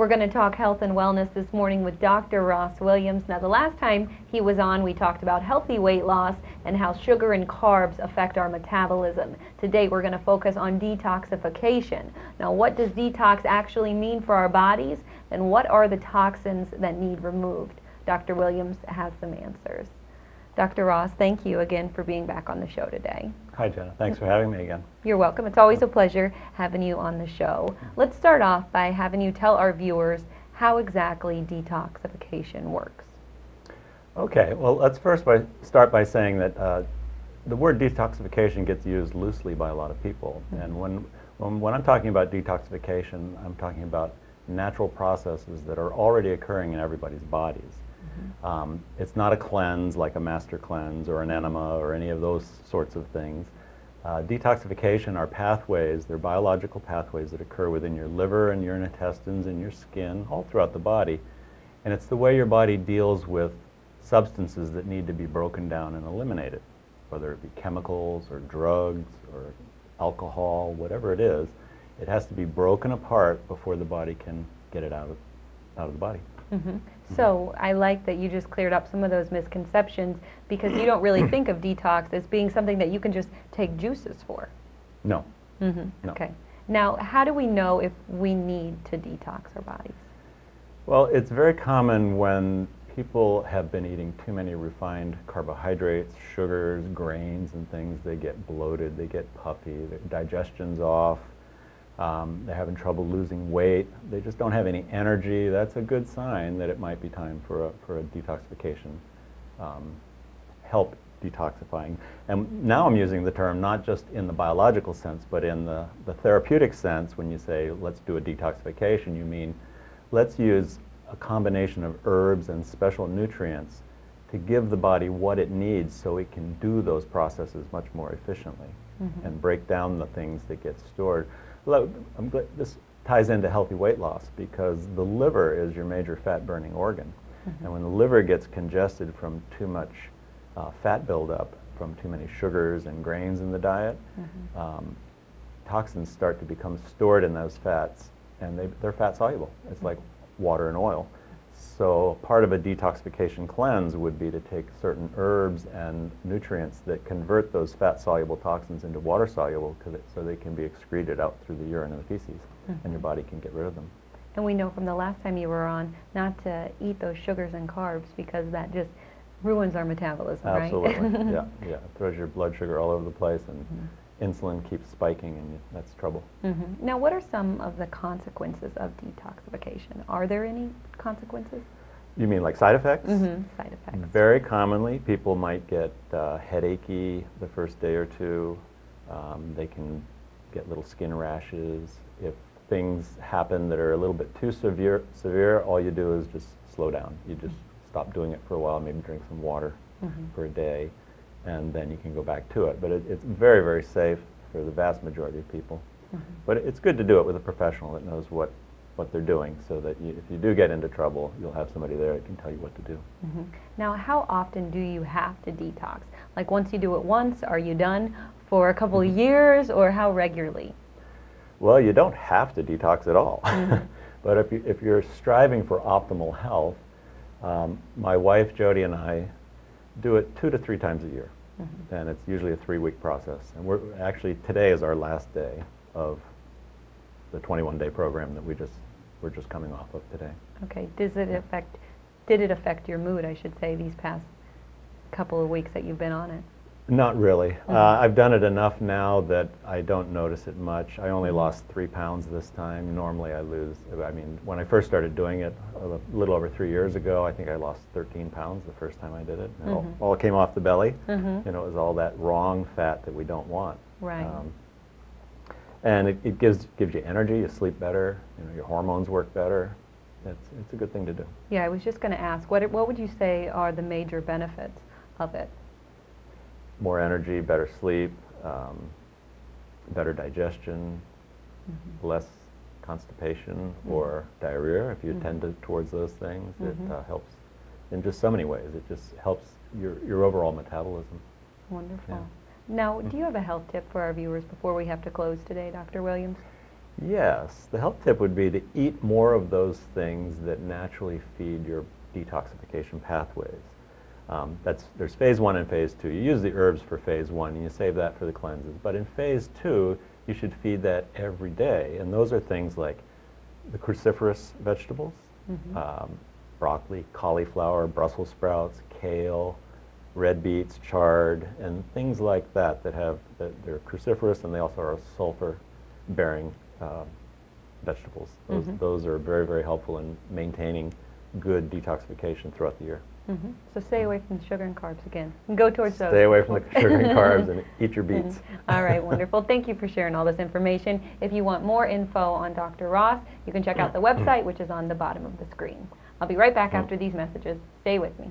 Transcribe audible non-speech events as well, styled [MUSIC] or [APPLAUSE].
We're going to talk health and wellness this morning with Dr. Ross Williams. Now, the last time he was on, we talked about healthy weight loss and how sugar and carbs affect our metabolism. Today, we're going to focus on detoxification. Now, what does detox actually mean for our bodies, and what are the toxins that need removed? Dr. Williams has some answers. Dr. Ross, thank you again for being back on the show today. Hi, Jenna. Thanks for having me again. You're welcome. It's always a pleasure having you on the show. Let's start off by having you tell our viewers how exactly detoxification works. Okay, well, let's first by, start by saying that uh, the word detoxification gets used loosely by a lot of people. Mm -hmm. And when, when, when I'm talking about detoxification, I'm talking about natural processes that are already occurring in everybody's bodies. Um, it's not a cleanse like a master cleanse or an enema or any of those sorts of things. Uh, detoxification are pathways, they're biological pathways that occur within your liver and your intestines and your skin, all throughout the body. And it's the way your body deals with substances that need to be broken down and eliminated, whether it be chemicals or drugs or alcohol, whatever it is. It has to be broken apart before the body can get it out of, out of the body. Mm -hmm. So I like that you just cleared up some of those misconceptions because you don't really [CLEARS THROAT] think of detox as being something that you can just take juices for. No. Mm -hmm. no. Okay. Now, how do we know if we need to detox our bodies? Well, it's very common when people have been eating too many refined carbohydrates, sugars, grains, and things. They get bloated, they get puffy, their digestion's off, um, they're having trouble losing weight. They just don't have any energy. That's a good sign that it might be time for a, for a detoxification, um, help detoxifying. And now I'm using the term not just in the biological sense, but in the, the therapeutic sense. When you say, let's do a detoxification, you mean let's use a combination of herbs and special nutrients to give the body what it needs so it can do those processes much more efficiently mm -hmm. and break down the things that get stored. I'm glad this ties into healthy weight loss because the liver is your major fat burning organ. Mm -hmm. And when the liver gets congested from too much uh, fat buildup, from too many sugars and grains in the diet, mm -hmm. um, toxins start to become stored in those fats and they, they're fat soluble. It's like water and oil. So part of a detoxification cleanse would be to take certain herbs and nutrients that convert those fat-soluble toxins into water-soluble so they can be excreted out through the urine and the feces, mm -hmm. and your body can get rid of them. And we know from the last time you were on not to eat those sugars and carbs because that just ruins our metabolism, Absolutely. right? Absolutely, [LAUGHS] yeah, yeah. It throws your blood sugar all over the place and mm -hmm insulin keeps spiking and that's trouble. Mm -hmm. Now what are some of the consequences of detoxification? Are there any consequences? You mean like side effects? Mm -hmm. Side effects. Very commonly people might get uh, headachy the first day or two. Um, they can get little skin rashes. If things happen that are a little bit too severe, severe all you do is just slow down. You just stop doing it for a while, maybe drink some water mm -hmm. for a day and then you can go back to it. But it, it's very, very safe for the vast majority of people. Mm -hmm. But it's good to do it with a professional that knows what, what they're doing so that you, if you do get into trouble, you'll have somebody there that can tell you what to do. Mm -hmm. Now, how often do you have to detox? Like once you do it once, are you done for a couple of mm-hmm. years or how regularly? Well, you don't have to detox at all. Mm -hmm. [LAUGHS] but if, you, if you're striving for optimal health, um, my wife Jody and I do it two to three times a year. Mm -hmm. And it's usually a three-week process. And we're actually, today is our last day of the 21-day program that we just, we're just coming off of today. Okay. Does it affect, did it affect your mood, I should say, these past couple of weeks that you've been on it? Not really. Mm -hmm. uh, I've done it enough now that I don't notice it much. I only mm -hmm. lost three pounds this time. Normally I lose, I mean, when I first started doing it a little over three years ago, I think I lost 13 pounds the first time I did it. Mm -hmm. all, mm-hmm. all, came off the belly. Mm-hmm. You know, it was all that wrong fat that we don't want. Right. Um, and it, it, gives, gives you energy, you sleep better, you know, your hormones work better. It's, it's a good thing to do. Yeah, I was just going to ask, what, what would you say are the major benefits of it? More energy, better sleep, um, better digestion, mm -hmm. less constipation mm -hmm. or diarrhea if you mm -hmm. tend to, towards those things. It mm-hmm. uh, helps in just so many ways. It just helps your, your overall metabolism. Wonderful. Yeah. Now, do you have a health tip for our viewers before we have to close today, Dr. Williams? Yes, the health tip would be to eat more of those things that naturally feed your detoxification pathways. Um, that's, there's phase one and phase two. You use the herbs for phase one and you save that for the cleanses. But in phase two, you should feed that every day. And those are things like the cruciferous vegetables, um, broccoli, cauliflower, Brussels sprouts, kale, red beets, chard, and things like that that have, that they're cruciferous and they also are sulfur-bearing uh, vegetables. Those, those are very, very helpful in maintaining good detoxification throughout the year. Mhm. So stay away from the sugar and carbs again. And go towards those. Stay away from the sugar and [LAUGHS] carbs and eat your beets. All right, wonderful. Thank you for sharing all this information. If you want more info on Dr. Ross, you can check out the website, which is on the bottom of the screen. I'll be right back after these messages. Stay with me.